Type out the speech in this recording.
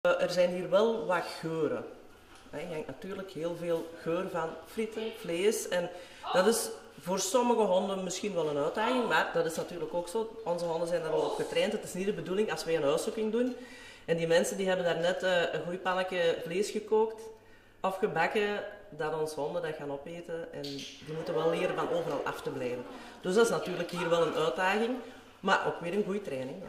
Eh, er zijn hier wel wat geuren. Je hebt natuurlijk heel veel geur van frieten, vlees. En dat is voor sommige honden misschien wel een uitdaging, maar dat is natuurlijk ook zo. Onze honden zijn daar wel op getraind. Het is niet de bedoeling als wij een huiszoeking doen. En die mensen die hebben daar net eh, een goed pannetje vlees gekookt afgebakken, dat onze honden dat gaan opeten. En die moeten wel leren van overal af te blijven. Dus dat is natuurlijk hier wel een uitdaging, maar ook weer een goede training.